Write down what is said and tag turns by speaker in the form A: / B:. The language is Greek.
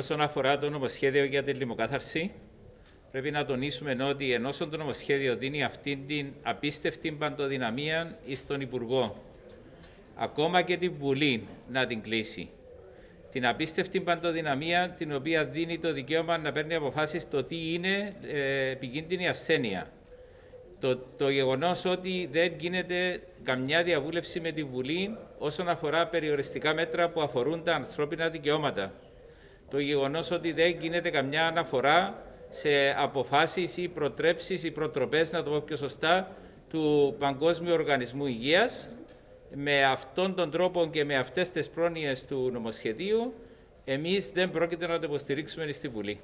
A: Όσον αφορά το νομοσχέδιο για την λιμοκάθαρση, πρέπει να τονίσουμε ότι ενώ το νομοσχέδιο δίνει αυτή την απίστευτη παντοδυναμία στον Υπουργό, ακόμα και την Βουλή να την κλείσει. Την απίστευτη παντοδυναμία την οποία δίνει το δικαίωμα να παίρνει αποφάσεις το τι είναι ε, επικίνδυνη ασθένεια. Το, το γεγονός ότι δεν γίνεται καμιά διαβούλευση με τη Βουλή όσον αφορά περιοριστικά μέτρα που αφορούν τα ανθρώπινα δικαιώματα. Το γεγονός ότι δεν γίνεται καμιά αναφορά σε αποφάσεις ή προτρέψεις ή προτροπές, να το πω πιο σωστά, του Παγκόσμιου Οργανισμού Υγείας. Με αυτόν τον τρόπο και με αυτές τις πρόνοιες του νομοσχεδίου, εμείς δεν πρόκειται να το υποστηρίξουμε στη Βουλή.